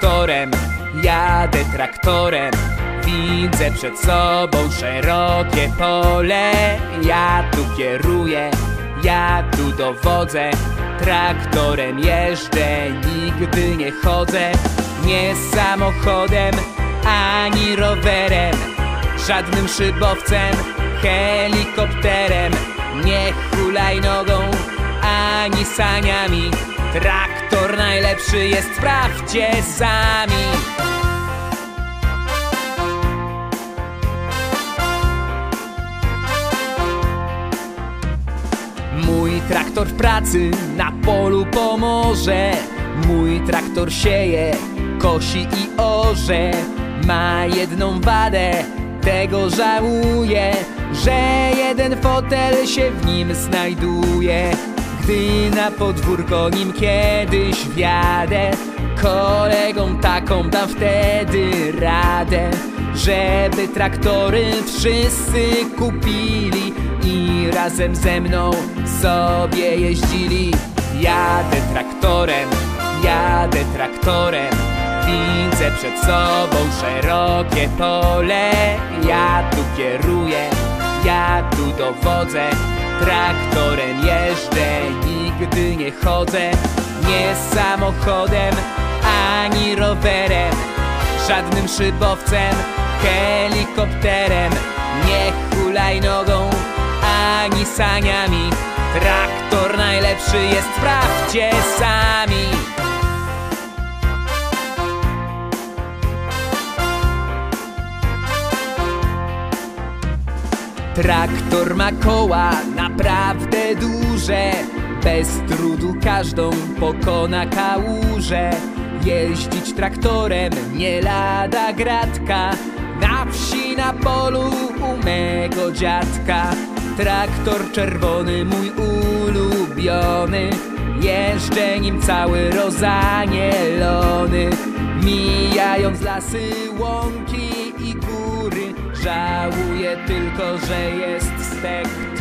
traktorem, jadę traktorem. Widzę przed sobą szerokie pole. Ja tu kieruję, ja tu dowodzę. Traktorem jeżdżę, nigdy nie chodzę. Nie samochodem, ani rowerem. Żadnym szybowcem, helikopterem. Nie hulajnogą, ani saniami. Traktor najlepszy jest, sprawdźcie sami. Mój traktor w pracy na polu pomoże. Mój traktor sieje, kosi i orze. Ma jedną wadę, tego żałuję, że jeden fotel się w nim znajduje. Gdy na podwórko nim kiedyś wjadę, kolegom taką dam wtedy radę, żeby traktory wszyscy kupili i razem ze mną sobie jeździli. Jadę traktorem, jadę traktorem, widzę przed sobą szerokie pole. Ja tu kieruję, ja tu dowodzę, traktorem jeżdżę, nie chodzę, nie samochodem ani rowerem, żadnym szybowcem, helikopterem, nie hulajnogą ani saniami. Traktor najlepszy jest, sprawdźcie sami. Traktor ma koła naprawdę duże Bez trudu każdą pokona kałużę Jeździć traktorem nie lada gratka. Na wsi, na polu u mego dziadka. Traktor czerwony mój ulubiony. Jeżdżę nim cały rozanielony. Mijając lasy, łąki i góry. Żałuję tylko, że jest tektury